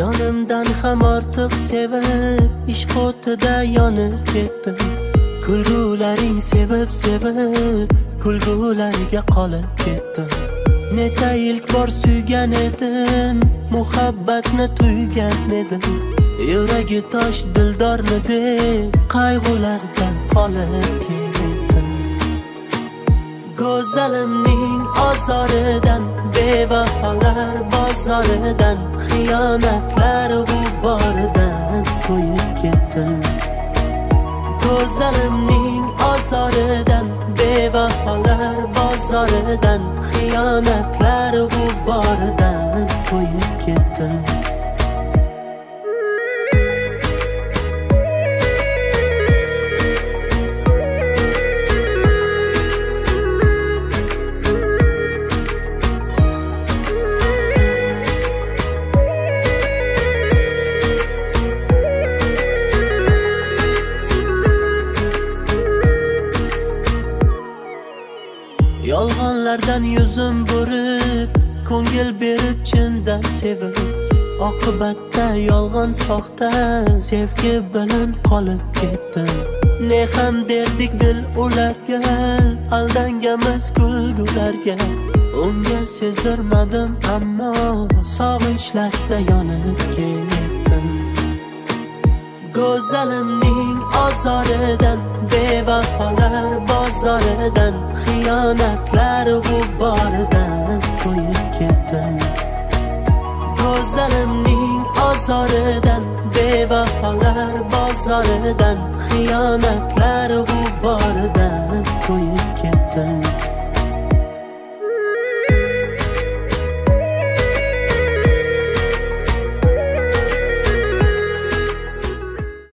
jonimdan ham ortiq sevib ishq o'tida yonib ketdim. Kulgularing sevib sevib kulgularga qolib ketdim. Necha ilk bor suygan edim muhabbatni tuygan edim. Yuragi tosh dildorni deb qayg'ulardan qolib ketdim. Go'zalimni bozoridan bevafolar bozoridan xiyonatlar g'uboridan to'yib ketdim. Ko'zlarimning ozoridan bevafolar bozoridan xiyonatlar g'uboridan to'yib ketdim. Yolg'onlardan yuzim burib ko'ngil berib chindan sevib oqibatda yolg'on soxta sevgi bilan qolib ketdim ne ham derdik dil ularga aldanganmiz kulgularga unga sezdirmadim ammo sog'inchlarda yonib ketdim. Go'zalimning ozoridan bevafolar bozoridan xiyonatlar g'uboridan to'yib ketdim go'zalimning ozoridan bevafolar bozoridan xiyonatlar